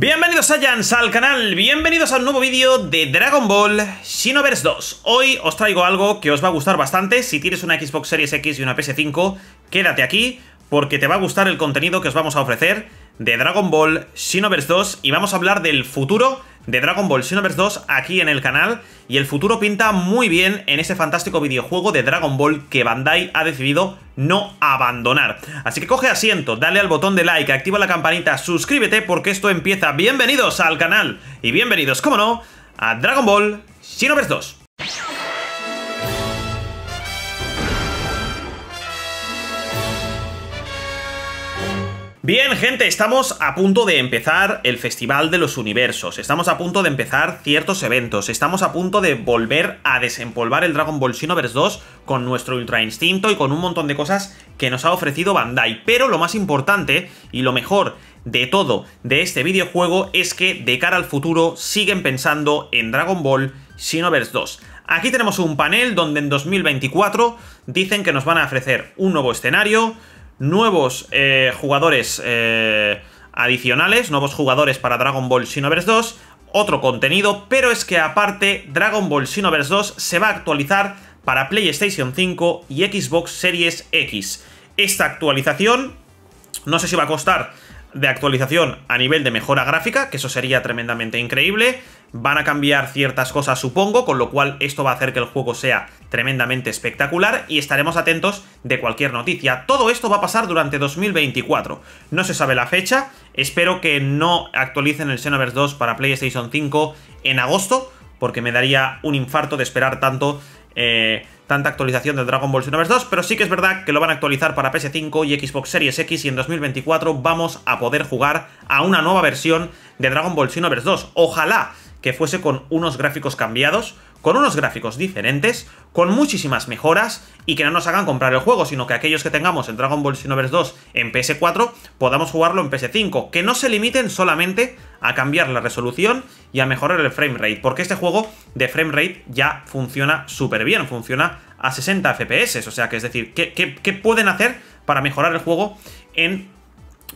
Bienvenidos Saiyans al canal, bienvenidos a un nuevo vídeo de Dragon Ball Xenoverse 2 Hoy os traigo algo que os va a gustar bastante. Si tienes una Xbox Series X y una PS5 Quédate aquí porque te va a gustar el contenido que os vamos a ofrecer de Dragon Ball Xenoverse 2 y vamos a hablar del futuro de Dragon Ball Xenoverse 2 aquí en el canal y el futuro pinta muy bien en ese fantástico videojuego de Dragon Ball que Bandai ha decidido no abandonar. Así que coge asiento, dale al botón de like, activa la campanita, suscríbete porque esto empieza. Bienvenidos al canal y bienvenidos, como no, a Dragon Ball Xenoverse 2. Bien, gente, estamos a punto de empezar el Festival de los Universos, estamos a punto de empezar ciertos eventos, estamos a punto de volver a desempolvar el Dragon Ball Xenoverse 2 con nuestro Ultra Instinto y con un montón de cosas que nos ha ofrecido Bandai. Pero lo más importante y lo mejor de todo de este videojuego es que de cara al futuro siguen pensando en Dragon Ball Xenoverse 2. Aquí tenemos un panel donde en 2024 dicen que nos van a ofrecer un nuevo escenario, nuevos eh, jugadores eh, adicionales, nuevos jugadores para Dragon Ball Xenoverse 2, otro contenido, pero es que aparte Dragon Ball Xenoverse 2 se va a actualizar para PlayStation 5 y Xbox Series X. Esta actualización, no sé si va a costar de actualización a nivel de mejora gráfica, que eso sería tremendamente increíble. Van a cambiar ciertas cosas, supongo, con lo cual esto va a hacer que el juego sea tremendamente espectacular y estaremos atentos de cualquier noticia. Todo esto va a pasar durante 2024. No se sabe la fecha, espero que no actualicen el Xenoverse 2 para PlayStation 5 en agosto, porque me daría un infarto de esperar tanto... Eh, tanta actualización de Dragon Ball Xenoverse 2, pero sí que es verdad que lo van a actualizar para PS5 y Xbox Series X y en 2024 vamos a poder jugar a una nueva versión de Dragon Ball Xenoverse 2. Ojalá que fuese con unos gráficos cambiados, con unos gráficos diferentes, con muchísimas mejoras y que no nos hagan comprar el juego, sino que aquellos que tengamos el Dragon Ball Xenoverse 2 en PS4 podamos jugarlo en PS5, que no se limiten solamente a cambiar la resolución y a mejorar el frame rate, porque este juego de frame rate ya funciona súper bien, funciona a 60 FPS, o sea que es decir, ¿qué, qué pueden hacer para mejorar el juego en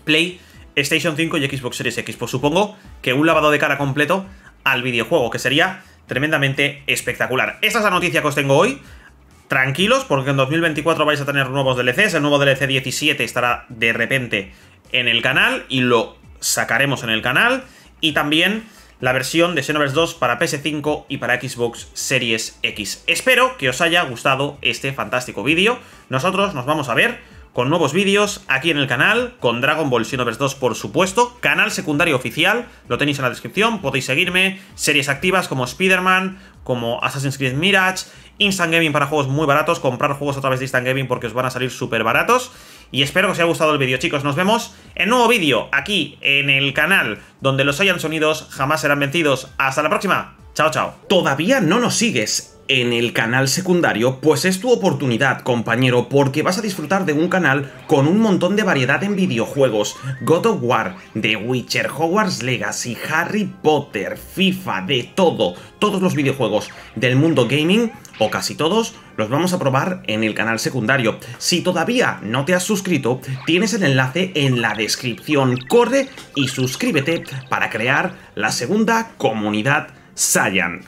PlayStation 5 y Xbox Series X? Pues supongo que un lavado de cara completo al videojuego, que sería tremendamente espectacular. Esta es la noticia que os tengo hoy. Tranquilos, porque en 2024 vais a tener nuevos DLCs. El nuevo DLC 17 estará de repente en el canal y lo sacaremos en el canal. Y también la versión de Xenoverse 2 para PS5 y para Xbox Series X. Espero que os haya gustado este fantástico vídeo. Nosotros nos vamos a ver con nuevos vídeos aquí en el canal, con Dragon Ball Xenoverse 2 por supuesto, canal secundario oficial, lo tenéis en la descripción, podéis seguirme, series activas como Spider-Man, como Assassin's Creed Mirage, Instant Gaming para juegos muy baratos, comprar juegos a través de Instant Gaming porque os van a salir súper baratos, y espero que os haya gustado el vídeo chicos, nos vemos en nuevo vídeo aquí en el canal, donde los hayan sonidos jamás serán vencidos, hasta la próxima, chao chao. ¿Todavía no nos sigues en el canal secundario, pues es tu oportunidad, compañero, porque vas a disfrutar de un canal con un montón de variedad en videojuegos. God of War, The Witcher, Hogwarts Legacy, Harry Potter, FIFA, de todo. Todos los videojuegos del mundo gaming, o casi todos, los vamos a probar en el canal secundario. Si todavía no te has suscrito, tienes el enlace en la descripción. Corre y suscríbete para crear la segunda comunidad Saiyan.